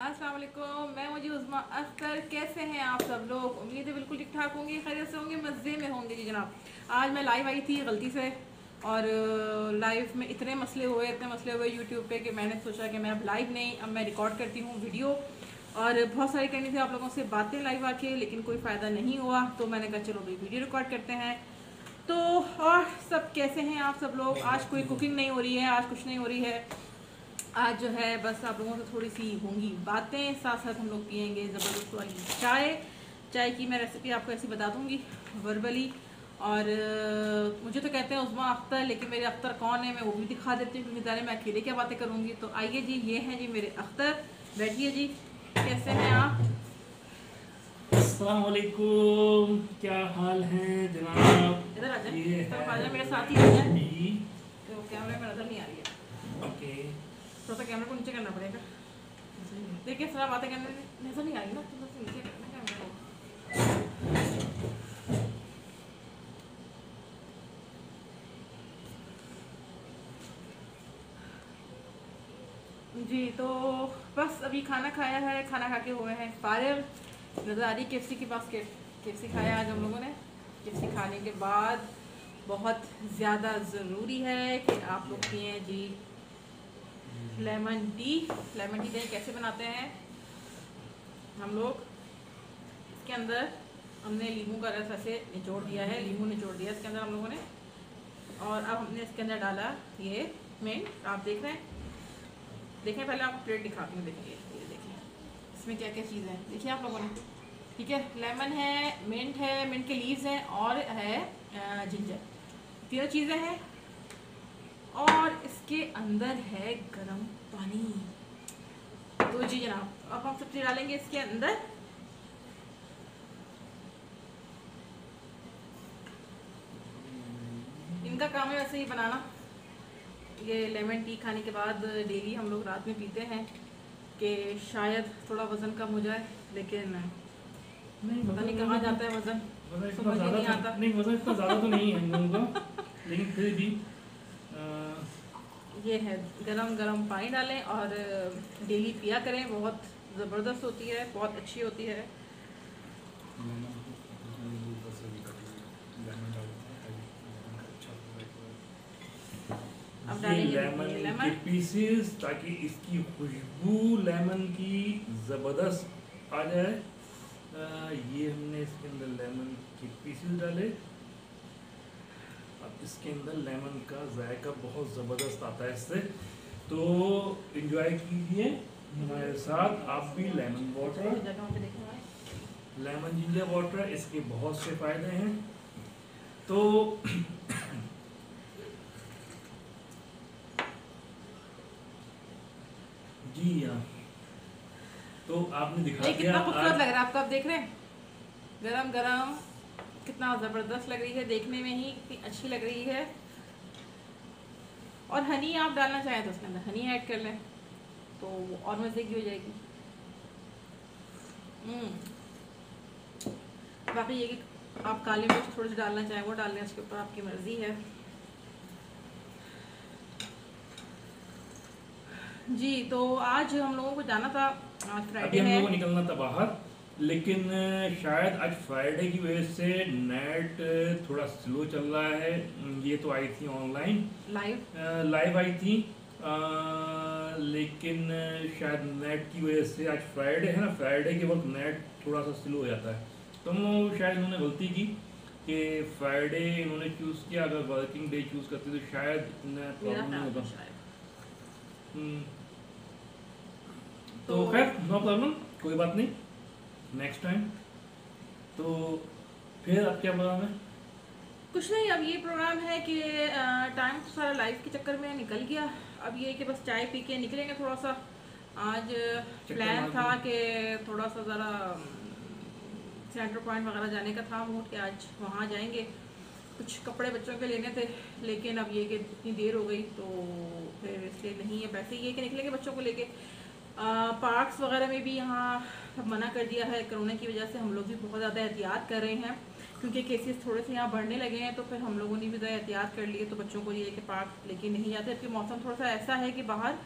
वालेकुम मैं मुझे उज़मा अख्तर, कैसे हैं आप सब लोग? उम्मीद है बिल्कुल ठीक ठाक होंगे, खैरियत से होंगे, मज़े में होंगे जी जनाब। आज मैं लाइव आई थी गलती से और लाइव में इतने मसले हुए, इतने मसले हुए यूट्यूब पे कि मैंने सोचा कि मैं अब लाइव नहीं, अब मैं रिकॉर्ड करती हूँ वीडियो। और बहुत सारी करनी थी आप लोगों से बातें लाइव आके, लेकिन कोई फ़ायदा नहीं हुआ तो मैंने कहा चलो भाई वीडियो रिकॉर्ड करते हैं। तो और सब कैसे हैं आप सब लोग? आज कोई कुकिंग नहीं हो रही है, आज कुछ नहीं हो रही है। आज जो है बस आप लोगों से थोड़ी सी होंगी बातें साथ साथ हम लोग पियेंगे ज़बरदस्त वाली चाय। चाय की मैं रेसिपी आपको ऐसी बता दूँगी वर्बली और मुझे तो कहते हैं उस्मा अख्तर लेकिन मेरे अख्तर कौन है मैं वो भी दिखा देती हूँ क्योंकि मैं अकेले क्या बातें करूँगी। तो आइए जी ये हैं जी मेरे अख्तर। बैठिए जी कैसे हैं आप? अस्सलाम क्या हाल है जनाब? इधर आ जाए मेरे साथ ही आ जाए। तो कैमरे में नज़र नहीं आ रही है। ओके। थोड़ा सा कैमरे को नीचे करना पड़ेगा। देखिए सर बातें करने नज़र नहीं आ रही ना तो बस नीचे करना कैमरे जी तो बस अभी खाना खाया है, खाना खा के हुए हैं। फारिग, नज़र आ रही के के पास के के खाया आज हम लोगों ने। के खाने के बाद बहुत ज़्यादा ज़रूरी है कि आप लोग पिए। जी। Lemon tea. लेमन टी दही कैसे बनाते हैं हम लोग। इसके अंदर हमने लीमू का रस ऐसे निचोड़ दिया है, लीमू निचोड़ दिया इसके अंदर हम लोगों ने। और अब हमने इसके अंदर डाला ये मिंट आप देख रहे हैं। देखें पहले आपको प्लेट दिखाती हूँ, देखिए, ये देखिए इसमें क्या क्या चीज़ें हैं। देखिए आप लोगों ने। ठीक है, लेमन है मिंट है मिंट के लीव्स हैं और है जिंजर तीनों चीज़ें हैं। इसके अंदर है गरम पानी। तो जी जनाब अब हम सब्ज़ी डालेंगे इसके अंदर। इनका काम है वैसे ही बनाना। ये लेमन टी खाने के बाद डेली हम लोग रात में पीते हैं कि शायद थोड़ा वज़न कम हो जाए लेकिन नहीं पता नहीं कहाँ जाता है वज़न। समझ ज़्यादा नहीं तो- आता। नहीं वज़न इतना ज़्यादा तो नहीं है लोगों का लेकिन फिर भी ये है गरम गरम पानी डालें और डेली पिया करें। बहुत ज़बरदस्त होती है बहुत अच्छी होती है। अब डालेंगे लेमन के पीसेस ताकि इसकी खुशबू लेमन की ज़बरदस्त आ जाए। ये हमने इसके अंदर लेमन के पीसेस डाले। इसके अंदर लेमन का जायका बहुत ज़बरदस्त आता है इससे। तो इंजॉय कीजिए हमारे साथ। आप भी lemon water. Lemon ginger water इसके बहुत से फ़ायदे हैं। तो जी हाँ। तो आपने दिखा दिया कितना खूबसूरत लग रहा है आपको आप देख रहे हैं? गरम गरम कितना ज़बरदस्त लग रही है देखने में ही कितनी अच्छी लग रही है। और हनी आप डालना चाहें तो उसके अंदर हनी ऐड कर लें तो और मज़े की हो जाएगी। हम्म। बाकी ये कि आप काली मिर्च थोड़ी सी डालना चाहें वो डाल लें उसके ऊपर आपकी मर्ज़ी है। जी तो आज हम लोगों को जाना था आज फ्राइडे हम है। लोगों को निकलना था बाहर। लेकिन शायद आज फ्राइडे की वजह से नेट थोड़ा स्लो चल रहा है। ये तो आई थी ऑनलाइन लाइव लाइव आई थी। अ, लेकिन शायद नेट की वजह से आज फ्राइडे है ना फ्राइडे के वक्त नेट थोड़ा सा स्लो हो जाता है। तो शायद इन्होंने गलती की कि फ्राइडे इन्होंने चूज़ किया। अगर वर्किंग डे चूज़ करते तो शायद इतना प्रॉब्लम नहीं होता हम्म। तो तो- खैर नो प्रॉब्लम कोई बात नहीं। नेक्स्ट टाइम तो फिर अब क्या प्रोग्राम है कुछ नहीं अब ये प्रोग्राम है कि टाइम तो सारा लाइफ के चक्कर में निकल गया। अब ये कि बस चाय पी के निकलेंगे थोड़ा सा आज प्लान था कि थोड़ा सा ज़रा सेंटर पॉइंट वगैरह जाने का था मूड कि आज वहाँ जाएँगे। कुछ कपड़े बच्चों के लेने थे लेकिन अब ये कि इतनी देर हो गई तो फिर इसलिए नहीं है। वैसे ये कि निकलेंगे बच्चों को लेके। पार्क्स वगैरह में भी यहाँ मना कर दिया है कोरोना की वजह से हम लोग भी बहुत ज़्यादा एहतियात कर रहे हैं क्योंकि केसेस थोड़े से यहाँ बढ़ने लगे हैं तो फिर हम लोगों ने भी ज़रा एहतियात कर लिए तो बच्चों को ये लेके पार्क लेके नहीं जाते जबकि मौसम थोड़ा सा ऐसा है कि बाहर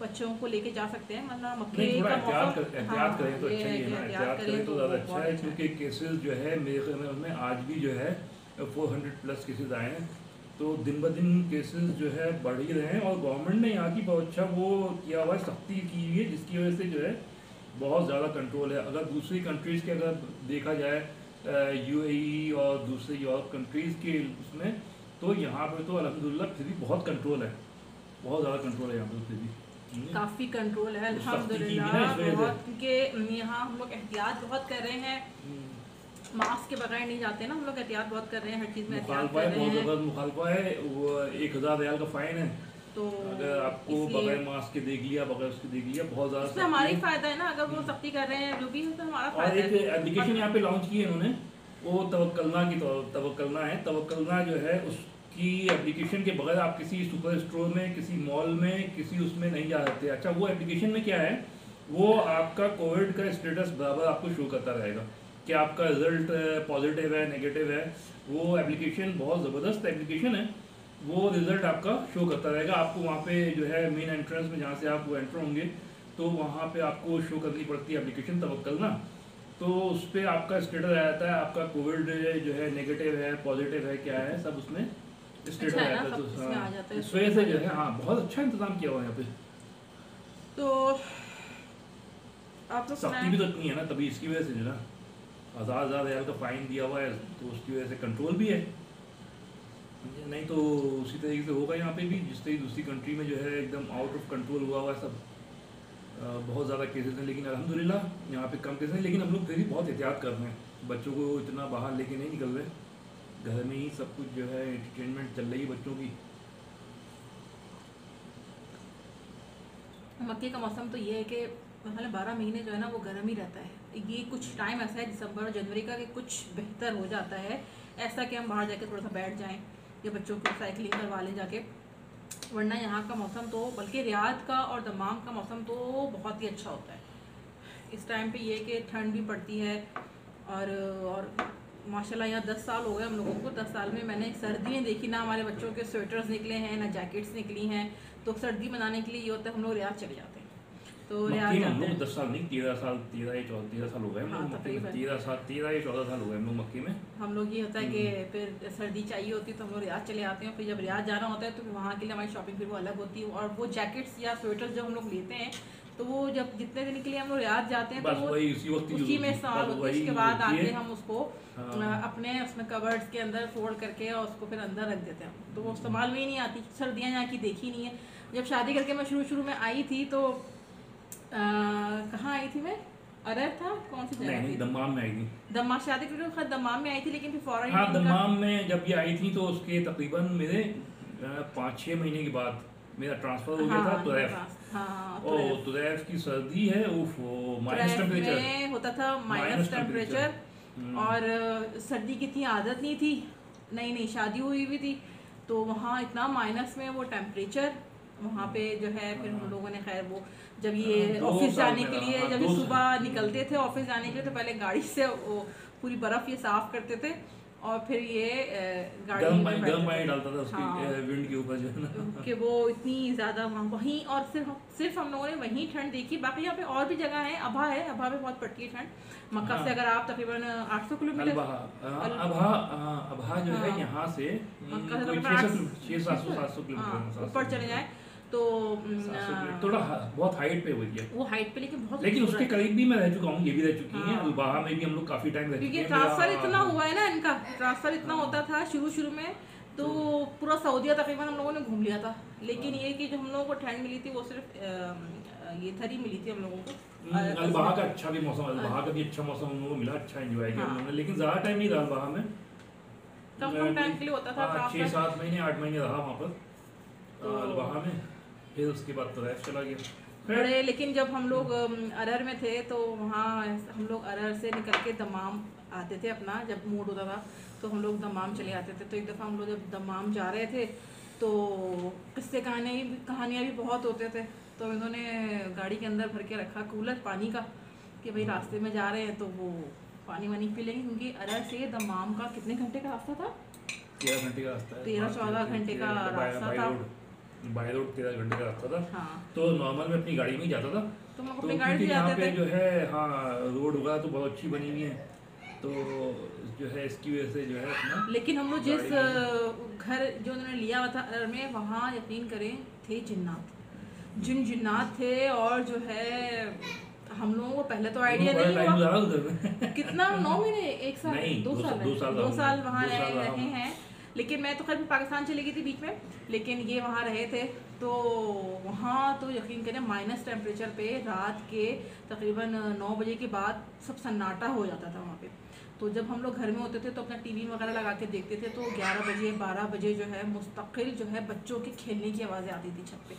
बच्चों को लेके जा सकते हैं मतलब मक्के का एहतियात मौसम एहतियात हाँ, करें तो अच्छा ही है एहतियात एहतियात करें तो ज़्यादा अच्छा है क्योंकि केसेस जो है मेरे ख्याल में आज भी जो है फोर हंड्रेड प्लस केसेस आए हैं। तो दिन ब दिन केसेस जो है बढ़ ही रहे हैं और गवर्नमेंट ने यहाँ की बहुत अच्छा वो किया हुआ है सख्ती की हुई है जिसकी वजह से जो है बहुत ज़्यादा कंट्रोल है। अगर दूसरी कंट्रीज़ के अगर देखा जाए यूएई और दूसरे यूरोप कंट्रीज़ के उसमें तो यहाँ पे तो अल्हम्दुलिल्लाह फिर भी बहुत कंट्रोल है। बहुत ज़्यादा कंट्रोल है यहाँ पे फिर भी। हम्म। काफ़ी कंट्रोल है तो से। बहुत क्योंकि यहाँ हम लोग एहतियात बहुत कर रहे हैं। मास्क के बगैर नहीं जाते ना हम लोग एहतियात बहुत कर रहे हैं हर चीज़ में एहतियात मुखालफा कर है रहे हैं। ज़बरदस्त मुखालफा है वो एक हज़ार रियाल का फ़ाइन है। तो अगर आपको बगैर मास्क के देख लिया बगैर उसके देख लिया बहुत ज़्यादा इसमें हमारा ही फ़ायदा है ना अगर वो सख्ती कर रहे हैं जो भी है तो हमारा फ़ायदा एक एप्लीकेशन यहाँ पे लॉन्च की है इन्होंने वो तवक्लना की तो तवक्लना है। तवक्लना जो है उसकी एप्लीकेशन के बगैर आप किसी सुपर स्टोर में किसी मॉल में किसी उसमें नहीं जा सकते। अच्छा वो एप्लीकेशन में क्या है वो आपका कोविड का स्टेटस बराबर आपको शो करता रहेगा। कि आपका रिज़ल्ट पॉजिटिव है नेगेटिव है वो एप्लीकेशन बहुत ज़बरदस्त एप्लीकेशन है। वो रिज़ल्ट आपका शो करता रहेगा। आपको वहाँ पे जो है मेन एंट्रेंस में जहाँ से आप वो एंटर होंगे तो वहाँ पे आपको शो करनी पड़ती है एप्लीकेशन तवक्लना तो उस पर आपका स्टेटस आ जाता है। आपका कोविड जो है नेगेटिव है पॉजिटिव है क्या है सब उसमें स्टेटस अच्छा आ जाता है। तो हाँ, जाता है, इस वजह से जो है हाँ बहुत अच्छा इंतज़ाम किया हुआ है यहाँ पे। तो आप लोग सख्ती भी तो इतनी है ना तभी इसकी वजह से जो है ना। हज़ार हज़ार रियाल का फाइन दिया हुआ है तो उसकी वजह से कंट्रोल भी है। नहीं तो उसी तरीके से होगा यहाँ पे भी, जिस तरीके दूसरी कंट्री में जो है एकदम आउट ऑफ़ कंट्रोल हुआ हुआ है सब। बहुत ज़्यादा केसेस हैं, लेकिन अल्हम्दुलिल्लाह यहाँ पे कम केसेस हैं, लेकिन हम लोग फिर भी बहुत एहतियात कर रहे हैं। बच्चों को इतना बाहर लेके नहीं निकल रहे। घर में ही सब कुछ जो है एंटरटेनमेंट चल रही है बच्चों की। मक्के का मौसम तो ये है कि मतलब बारह महीने जो है ना, वो गर्म ही रहता है। ये कुछ टाइम ऐसा है दिसंबर और जनवरी का कि कुछ बेहतर हो जाता है। ऐसा कि हम बाहर जाके थोड़ा सा बैठ जाएँ, या बच्चों को साइकिलिंग करवा लें जाके। वरना यहाँ का मौसम तो बल्कि रियाद का और दमाम का मौसम तो बहुत ही अच्छा होता है। इस टाइम पे ये कि ठंड भी पड़ती है और और माशाल्लाह यहाँ दस साल हो गए हम लोगों को। दस साल में मैंने सर्दियाँ देखी, ना हमारे बच्चों के स्वेटर्स निकले हैं, ना जैकेट्स निकली हैं। तो सर्दी मनाने के लिए ये होता है हम लोग रियाद चले जाते हैं। तो में हम लोग दस साल नहीं तेरह साल तेरह या चौदह तेरह साल हो गए हम लोग मक्के में तेरह साल तेरह या चौदह साल हो गए हम लोग मक्के में हम लोग ये होता है कि फिर सर्दी चाहिए होती है तो हम लोग रियाद चले आते हैं फिर जब रियाद जाना होता है तो फिर वहाँ के लिए हमारी शॉपिंग फिर वो अलग होती है और वो जैकेट्स या स्वेटर्स जब हम लोग लेते हैं तो वो जब जितने दिन के लिए हम लोग रियाद जाते हैं तो वो उसी उसी में इस्तेमाल होती है उसके बाद आके हम उसको हाँ। अपने उसमें कवर्ड्स के अंदर फोल्ड करके और उसको फिर अंदर रख देते हैं तो वो इस्तेमाल में ही नहीं आती सर्दियाँ यहाँ की देखी नहीं है जब शादी करके मैं शुरू शुरू में आई थी तो कहाँ आई थी मैं? अरब था? कौन सी नहीं जगह नहीं दमाम में आई थी। दमा शादी करके खैर दमाम में आई थी लेकिन फिर फ़ौरन हाँ दमाम में जब ये आई थी तो उसके तकरीबन मेरे पाँच छः महीने के बाद मेरा ट्रांसफ़र हो गया था हाँ, तुरैफ। हाँ ओ तुरैफ। की सर्दी है उफ माइनस टेम्परेचर होता था माइनस टेम्परेचर हम्म। और सर्दी की इतनी आदत नहीं थी नई नई शादी हुई हुई थी तो वहाँ इतना माइनस में वो टेम्परेचर वहाँ पे जो है फिर हम लोगों ने खैर वो जब ये हाँ, ऑफ़िस जाने के लिए हाँ, जब ये सुबह निकलते थे ऑफ़िस जाने के लिए तो पहले गाड़ी से वो पूरी बर्फ़ ये साफ़ करते थे और फिर ये गाड़ी में डालता था उसकी हाँ। विंड के ऊपर जो है ना। कि वो इतनी ज़्यादा वहाँ वहीं और सिर्फ़ सिर्फ़ हम लोगों ने वहीं ठंड देखी। बाकी यहाँ पे और भी जगह है अभा है अभा में बहुत पड़ती है ठंड। मक्का हाँ। से अगर आप तकरीबन 800 किलोमीटर हाँ, हाँ, अबहा जो है हाँ। यहाँ से मक्का से कोई तकरीबन छः आठ- सौ छः सात सौ सात सौ हाँ, किलोमीटर ऊपर चले जाए। तो थोड़ा बहुत हाइट पे हुई है। वो हाइट पे लेकिन बहुत लेकिन उसके करीब भी मैं रह चुका हूँ ये भी रह चुकी हैं। हाँ। अल्बाहा में भी हम लोग काफ़ी टाइम रह क्योंकि ट्रांसफ़र इतना हुआ है ना इनका। ट्रांसफ़र इतना होता था शुरू शुरू में तो पूरा सऊदिया तकरीबन हम लोगों ने घूम लिया था। लेकिन हाँ। ये कि जो हम लोगों को ठंड मिली थी वो सिर्फ़ ये थरी मिली थी हम लोगों को। हम्म, अल्बाहा का अच्छा भी मौसम अल्बाहा का भी अच्छा मौसम हम लोगों को मिला अच्छा एंजॉय किया हाँ। हम लोगों ने। लेकिन ज़्यादा टाइम नहीं रहा अल्बाहा में। कम कम टाइम के लिए होता था हाँ, छः सात महीने आठ महीने रहा वहाँ पर तो- अल्बाहा में। फिर उसके बाद तो रैफ चला गया। बड़े लेकिन जब हम लोग अरहर में थे तो वहाँ हम लोग अरहर से निकल के दमाम आते थे अपना जब मूड होता था तो हम लोग दमाम चले आते थे। तो एक दफ़ा हम लोग जब दमाम जा रहे थे तो किस्से कहानी कहानियाँ भी बहुत होते थे। तो इन्होंने गाड़ी के अंदर भर के रखा कूलर पानी का कि भाई रास्ते में जा रहे हैं तो वो पानी वानी पी लेंगे क्योंकि अरहर से दमाम का कितने घंटे का रास्ता था? तेरह घंटे का रास्ता तेरह हाँ, चौदह घंटे का रास्ता था। बाई रोड तेरह घंटे का रास्ता था हाँ। तो नॉर्मल में अपनी गाड़ी में ही जाता था। तो अपनी गाड़ी क्योंकि से यहाँ पे जो है हाँ रोड वगैरह तो बहुत अच्छी बनी हुई है। तो जो है इसकी वजह से जो है अपना लेकिन हम लोग जिस घर जो उन्होंने लिया हुआ था में वहाँ यकीन करें थे जिन्नात। जिन जिन्नात थे और जो है हम लोगों को पहले तो आइडिया नहीं हुआ। कितना? नौ महीने? एक साल? दो साल दो साल वहाँ रहे हूँ। लेकिन मैं तो खैर पाकिस्तान चली गई थी बीच में लेकिन ये वहाँ रहे थे तो वहाँ तो यकीन करें माइनस टेम्परेचर पे रात के तकरीबन नौ बजे के बाद सब सन्नाटा हो जाता था वहाँ पे। तो जब हम लोग घर में होते थे तो अपना टीवी वगैरह लगा के देखते थे तो 11 बजे 12 बजे जो है मुस्तकिल जो है बच्चों के खेलने की आवाज़ें आती थी छत पे।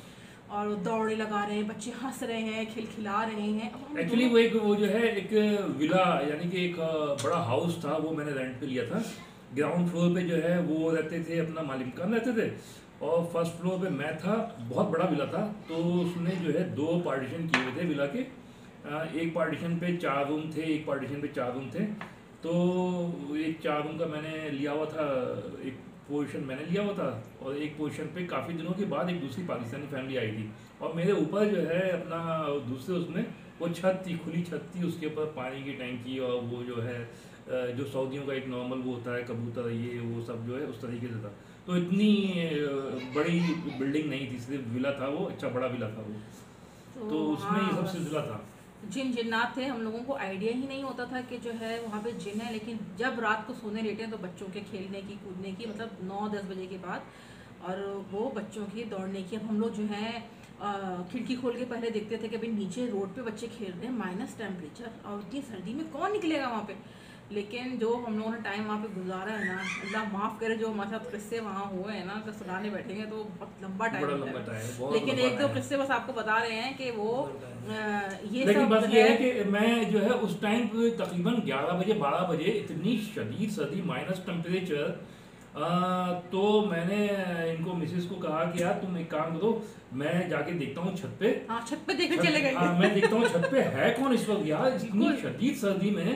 और दौड़े लगा रहे हैं बच्चे हंस रहे हैं खिलखिला रहे हैं। एक्चुअली वो एक वो जो है एक विला यानी कि एक बड़ा हाउस था वो मैंने रेंट पे लिया था। ग्राउंड फ्लोर पे जो है, वो रहते थे अपना मालिकान रहते थे। और फ़र्स्ट फ्लोर पे मैं था, बहुत बड़ा विला था तो उसने जो है दो पार्टीशन किए हुए थे विला के। एक पार्टीशन पे चार रूम थे, एक पार्टीशन पे चार रूम थे। तो एक चार रूम का मैंने लिया हुआ था, एक पोजीशन मैंने लिया हुआ था, और एक पोजीशन पे काफ़ी दिनों के बाद एक दूसरी पाकिस्तानी फैमिली आई थी। और मेरे ऊपर जो है अपना, दूसरे उसमें वो छत थी, खुली छत थी, उसके ऊपर पानी की टैंकी और वो जो है जो सऊदियों का एक नॉर्मल वो होता है कबूतर ये वो सब जो है उस तरीके से था। तो इतनी बड़ी बिल्डिंग नहीं थी सिर्फ़ विला था वो अच्छा बड़ा विला था वो। तो तो उसमें ये हाँ, सब सिलसिला था। जिन जिन्नात थे हम लोगों को आइडिया ही नहीं होता था कि जो है वहाँ पे जिन है लेकिन जब रात को सोने लेटे हैं तो बच्चों के खेलने की कूदने की मतलब नौ दस बजे के बाद और वो बच्चों की दौड़ने की। अब हम लोग जो है खिड़की खोल के पहले देखते थे कि भाई नीचे रोड पे बच्चे खेल रहे हैं माइनस टेम्परेचर और इतनी सर्दी में कौन निकलेगा वहाँ पे? लेकिन जो हम लोगों ने टाइम वहाँ पे गुजारा है ना अल्लाह माफ़ करे जो हमारे साथ किस्से वहाँ हुए हैं ना अगर सुनाने बैठेंगे तो बहुत लंबा टाइम हो लंबा जाएगा। टाइम है लेकिन एक दो किस्से बस आपको बता रहे हैं कि वो ये लेकिन बस ये है कि मैं जो है उस टाइम पे तकरीबन 11 बजे 12 बजे इतनी शदीद सर्दी माइनस टेम्परेचर तो मैंने इनको मिसेस को कहा कि यार तुम एक काम करो मैं जाके देखता हूँ छत पे। हाँ छत पे देखने चले गए। हाँ मैं देखता हूँ छत पे है कौन इस वक्त? यार इतनी शदीद सर्दी में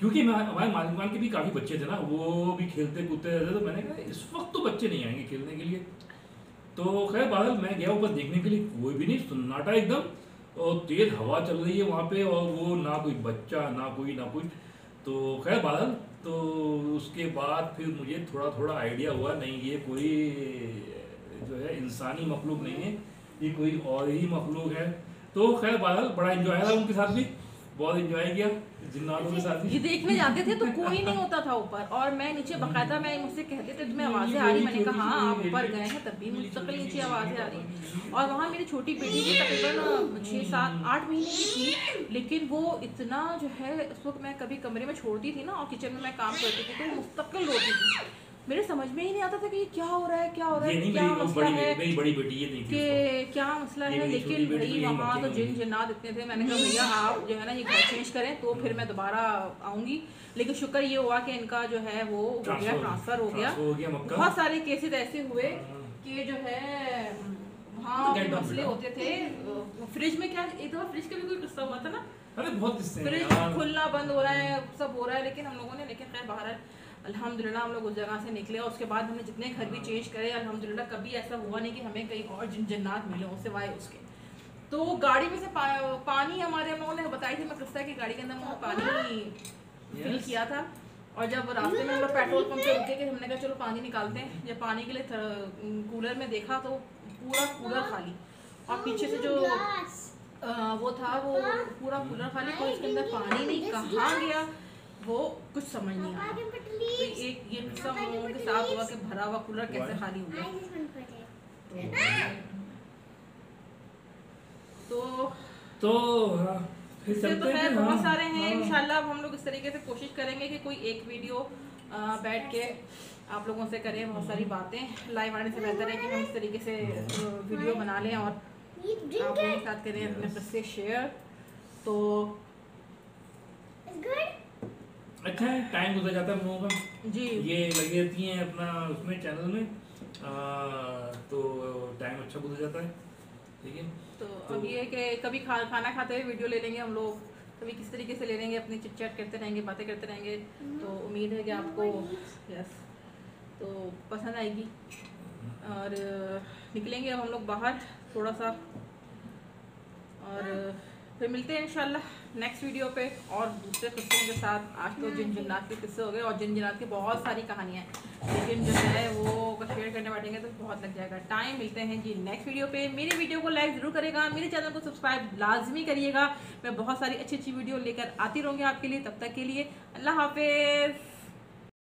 क्योंकि मैं, हमारे मालिकान के भी काफ़ी बच्चे थे ना, वो भी खेलते कूदते रहते तो मैंने कहा, इस वक्त तो बच्चे नहीं आएँगे खेलने के लिए। तो खैर बादल मैं गया ऊपर देखने के लिए, कोई भी नहीं, सन्नाटा एकदम, और तेज हवा चल रही है वहाँ पे, और वो ना कोई बच्चा, ना कोई, ना कुछ तो खैर बादल तो उसके बाद फिर मुझे थोड़ा थोड़ा आइडिया हुआ, नहीं, ये कोई, जो है, इंसानी मखलूक नहीं है, ये कोई और ही मखलूक है। तो खैर बादल बड़ा इंजॉय रहा उनके साथ भी। बहुत इंजॉय किया जिन्नातों के साथ ये देखने जाते थे तो कोई नहीं होता था ऊपर। और मैं नीचे बकायदा मैं मुझसे कहते थे तुम्हें आवाज़ें आ रही मैंने कहा हाँ आप ऊपर गए हैं तब भी मुस्तकिल नीचे आवाज़ें आ रही और वहाँ मेरी छोटी बेटी थी तकरीबन छः सात आठ महीने की थी। लेकिन वो इतना जो है उस वक्त मैं कभी कमरे में छोड़ती थी ना और किचन में मैं काम करती थी तो मुस्तकिल रोती थी। मेरे समझ में ही नहीं आता था कि ये क्या हो रहा है क्या हो रहा है क्या मसला बड़ी है कि क्या मसला है? लेकिन भाई वहाँ तो जिन। जिन्नात इतने थे मैंने कहा भैया आप जो है ना ये घर चेंज करें। तो फिर मैं दोबारा आऊँगी। लेकिन शुक्र ये हुआ कि इनका जो है वो हो गया ट्रांसफ़र हो गया। हो बहुत सारे केसेस ऐसे हुए हाँ। कि जो है वहाँ तो मसले होते थे। फ्रिज में क्या एक दफ़ा फ्रिज का भी कोई किस्सा हुआ था ना? अरे बहुत फ्रिज खुलना बंद हो रहा है सब हो रहा है लेकिन हम लोगों ने लेकिन खैर बाहर अल्हम्दुलिल्लाह हम लोग उस जगह से निकले और उसके बाद हमने जितने घर भी चेंज करे अल्हम्दुलिल्लाह कभी ऐसा हुआ नहीं कि हमें कहीं और जिन जन्नात मिले हो सिवाय उसके। तो गाड़ी में से पा, पानी हमारे हम लोगों ने बताई थी मैं किस्सा कि गाड़ी के अंदर हम पानी फिल किया था और जब रास्ते में हम लोग पेट्रोल पंप पे रुके कि हमने कहा चलो पानी निकालते हैं। जब पानी के लिए कूलर में देखा तो पूरा कूलर खाली। और पीछे से जो अ, वो था वो पूरा कूलर खाली कोई इसके अंदर पानी नहीं कहाँ गया? वो कुछ समझ नहीं आया तो एक ये हम लोगों के साथ हुआ कि भरा हुआ कूलर कैसे खाली हो गया। तो तो हाँ, इससे तो है बहुत हाँ, सारे हैं हाँ। इंशाल्लाह अब हम लोग इस तरीके से कोशिश करेंगे कि कोई एक वीडियो बैठ के आप लोगों से करें बहुत सारी बातें। लाइव आने से बेहतर है कि हम इस तरीके से वीडियो बना लें और आप लोगों के साथ करें अपने किस्से शेयर तो अच्छा है टाइम गुजर जाता है हम लोगों का। जी। ये लगी रहती हैं अपना उसमें चैनल में। आ, तो टाइम अच्छा गुजर जाता है ठीक है? तो तो- अब ये है कि कभी खा खाना खाते हुए वीडियो ले लेंगे हम लोग। कभी किस तरीके से ले लेंगे अपनी चिट चैट करते रहेंगे बातें करते रहेंगे। तो उम्मीद है कि आपको यस तो पसंद आएगी। और निकलेंगे अब हम लोग बाहर थोड़ा सा। और फिर मिलते हैं इंशाल्लाह। नेक्स्ट वीडियो पे और दूसरे किस्सों के साथ आज तो जिन जिन्नात के किस्से हो गए और जिन जिन्नात की बहुत सारी कहानियाँ लेकिन जो है वो शेयर करने बैठेंगे तो बहुत लग जाएगा। टाइम मिलते हैं जी नेक्स्ट वीडियो पे। मेरी वीडियो को लाइक ज़रूर करेगा। मेरे चैनल को सब्सक्राइब लाजमी करिएगा। मैं बहुत सारी अच्छी अच्छी वीडियो लेकर आती रहूँगी आपके लिए। तब तक के लिए अल्लाह हाफिज़।